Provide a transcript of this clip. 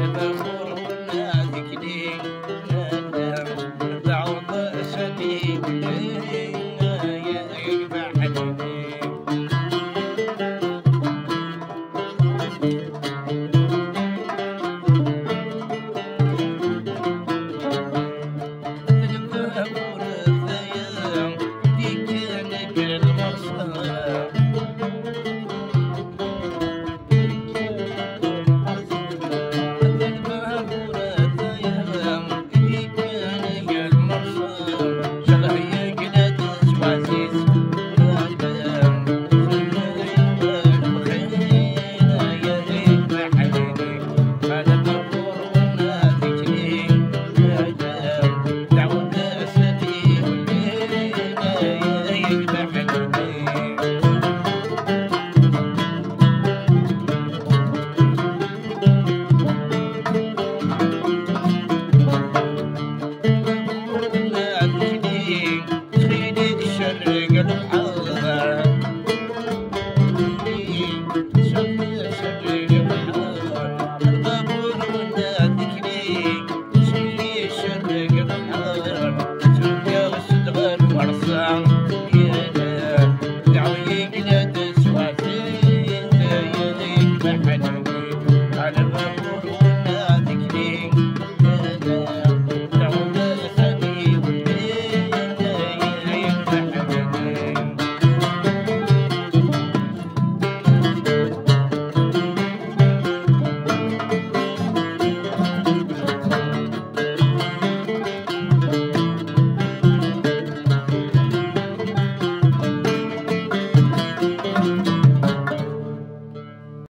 Never